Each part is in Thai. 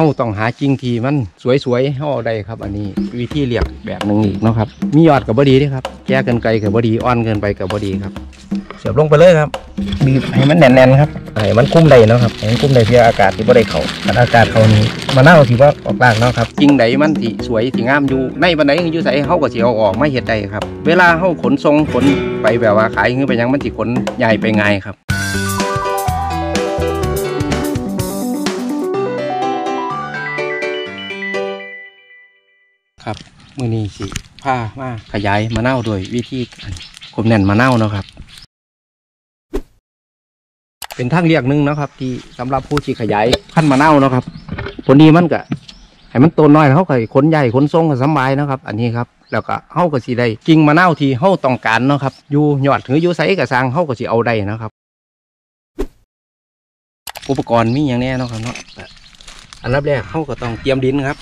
เข้าต้องหาจริงทีมันสวยๆเฮาเอาได้ครับ อันนี้วิธีเรียกแบบหนึ่งอีกเนาะครับมียอดกับบดีเด้ครับแก่เกินไกลกับบดีอ่อนเกินไปกับบดีครับ เสียบลงไปเลยครับบีบให้มันแน่นๆครับให้มันคุ้มได้เนาะครับให้มันคุ้มได้เพียงอากาศที่บ่ได้เขาถ้าอากาศเขานี้มะนาวที่ว่าออกรากเนาะครับจริงใดมันสิสวยสิงามอยู่ในบันไดอยู่ใส่เฮาก็สิเอาออกมาเฮ็ดได้ครับ เวลาเฮาขนส่งขนไปแบบว่าขายคือไปหยังมันสิขนใหญ่ไปง่ายครับ ครับมือนี้สิผ้ามาขยายมะนาวโดยวิธีการกลมแน่นมะนาวเนาะครับ เป็นทางเรียกหนึ่งนะครับ ที่สำหรับผู้ที่ขยายพันมะนาวเนาะครับผลดีมันก็ให้มันโตน้อยเขาก็ขนใหญ่ขนทรงก็สบายนะครับ อันนี้ครับแล้วก็เฮาก็สิได้กิ่งมะนาวที่เฮาต้องการเนาะครับอยู่ยอดหรืออยู่ไสกระสังเฮาก็สิเอาได้นะครับ อุปกรณ์มีอย่างแน่นะครับเนาะอันดับแรกเฮาก็ต้องเตรียมดินครับ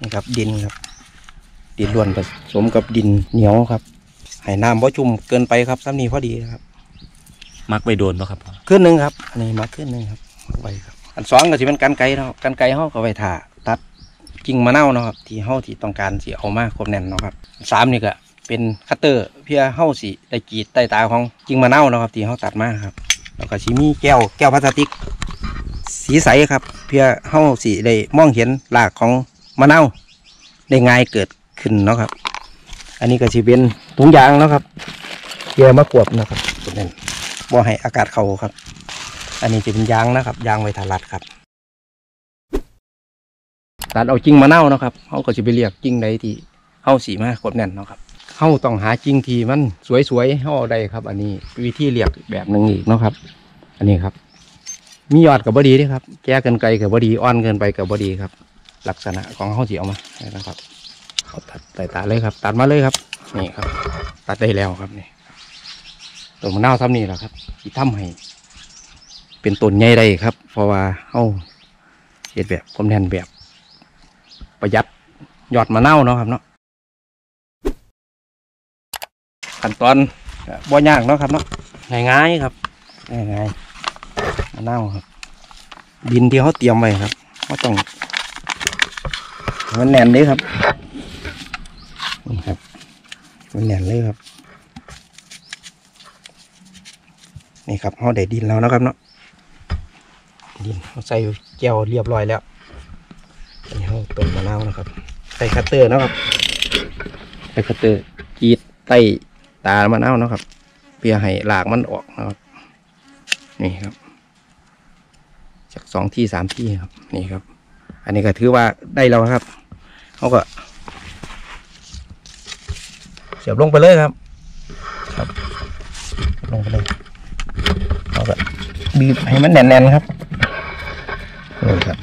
นี่ครับ ดินครับ ดินล้วนผสมกับดินเหนียวครับให้น้ำบ่ชุ่มเกินไปครับซ้ำนี้พอดีครับ มักไปโดนป่ะครับขึ้นหนึ่งครับ อันนี้มาขึ้นหนึ่งครับมักไว้ครับ อันสองก็จะเป็นกันไก่เนาะกันไก่ห่อก็ไว้ถ่าตัดกิ่งมะนาวเนาะครับที่ห่อที่ต้องการสีเอามาครบแน่นเนาะครับอันสามนี่ก็เป็นคัตเตอร์เพื่อห่อสีได้กรีดใต้ตาของกิ่งมะนาวเนาะครับที่ห่อตัดมาครับ แล้วก็ชิมีแก้วแก้วพลาสติก สีใสครับ เพื่อห่อสีได้มองเห็นรากของมะนาวได้ง่ายเกิด ขึ้นเนาะครับ อันนี้ก็จะเป็นถุงยางเนาะครับเกี่ยวมะกวบเนาะครับตัวนั้นบ่ให้อากาศเข้าครับ อันนี้จะเป็นยางนะครับ ยางไว้ถารัดครับตัดเอาจริงมะนาวเนาะครับเขาก็จะไปเรียกจริงใดที่เฮาสีมากดแน่นเนาะครับเฮาต้องหาจริงทีมันสวยๆเฮาเอาได้ครับ อันนี้วิธีเรียกแบบหนึ่งอีกเนาะครับ อันนี้ครับ มียอดกับบดีเด้วยครับ แก่เกินไกลกับบดีอ่อนเกินไปกับบดีครับ ลักษณะของเฮาสีเอามานะครับ ตัดใส่ตาเลยครับ ตัดมาเลยครับ นี่ครับ ตัดได้แล้วครับนี่ตัวมะนาวทำนี่แหละครับที่ทำให้ เป็นต้นใหญ่ได้ครับ เพราะว่าเฮาเฮ็ดแบบผมแทนแบบ ประหยัดยอดมะนาวเนาะครับเนาะขั้นตอนก็บ่ยากเนาะครับเนาะง่ายๆครับง่ายๆมะนาวครับ ดินที่เขาเตรียมไว้ครับเขาต้องให้มันแน่นเลยครับนี่ครับมัน แน่นเลยครับ นี่ครับเขาได้ดินแล้วนะครับเนาะดินเขาใส่แก้วเรียบร้อยแล้วอันนี้เขาต้นมะนาวนะครับใส่คัตเตอร์นะครับใส่คัตเตอร์กรีดใต้ตามะนาวนะครับเพื่อให้รากมันออกนะครับ นี่ครับจากสองที่สามที่ครับ นี่ครับ อันนี้ก็ถือว่าได้แล้วครับเขาก็ เสียบลงไปเลยครับ ครับ ลงไปเลยเราก็บีบให้มันแน่นๆครับนี่ครับ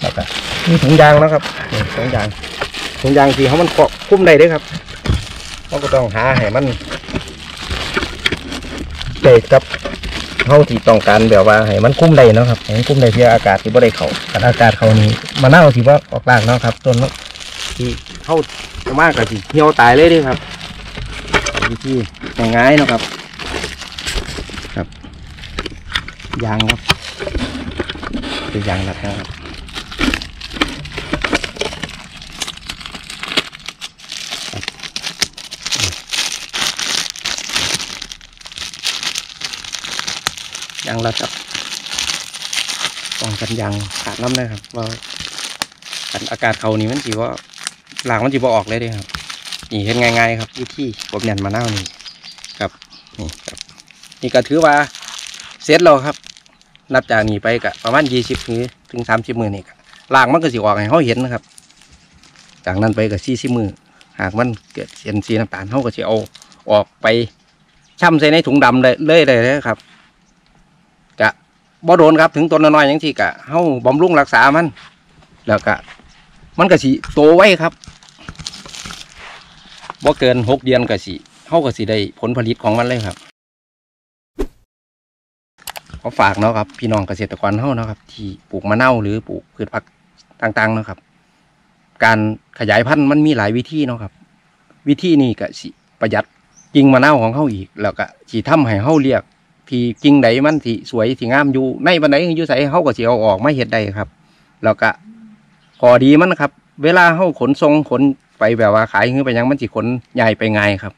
แล้วก็มีถุงยางแล้วครับถุงยางถุงยางที่เขามันเกาะคุ้มได้เด้วยครับเราก็ต้องหาให้มันเด็กับเขาที่ต้องการแบบว่าให้มันคุ้มได้นะครับให้มันคุ้มได้เพื่ออากาศที่บ่ได้เขาแต่อากาศเขานี้มะนาที่ว่าออกรากเนาะครับต้นเนาะ ที่เข้าจะมากกว่าที่เหี่ยวตายเลยด้วยครับวิธีง่ายๆนะครับ ครับยางครับเป็นยางรัดนะครับยางรัดครับป้องกันยางขาดน้ำนะครับว่าอากาศเขานี่มันจีว่า หลางมันจีว่าออกเลยเด้ครับ นี่เห็นง่ายๆครับวิธีกบแน่นมะนาวนี่ครับนี่ครับ นี่ก็ถือว่าเสร็จแล้วครับ นับจากนี้ไปก็ประมาณยี่สิบมือถึงสามสิบมือนี่ก็ล่างมันก็สิออกให้เขาเห็นนะครับ จากนั้นไปก็สี่สิบมือหากมันเกิดเส้นสีน้ำตาลเขาก็สิเอาออกไปช่ำใส่ในถุงดำเลยเลยเลยนะครับกะบ่โดนครับถึงต้นน้อยๆอย่างที่กะเขาบำรุงรักษามัน แล้วก็ มันก็สิโตไว้ครับบ่เกินหกเดือนก็สิเฮาก็สิได้ผลผลิตของมันเลยครับขอฝากเนาะครับ พี่น้องเกษตรกรเฮาเนาะครับ ที่ปลูกมะนาวหรือปลูกพืชผักต่างๆเนาะครับ การขยายพันธุ์มันมีหลายวิธีเนาะครับ วิธีนี้ก็สิประหยัดกิ่งมะนาวของเฮาอีก แล้วก็สิทำให้เฮาเรียก ที่กิ่งใดมันสิสวยสิงามอยู่ในบันไดอยู่ไสเฮาก็สิเอาออกไมาเฮ็ดได้ครับ แล้วก็ ขอดีมันนะครับ เวลาเข้าขนทรงขนไปแบบว่าขายขึ้นไปยังมันจีขนใหญ่ไปไงครับ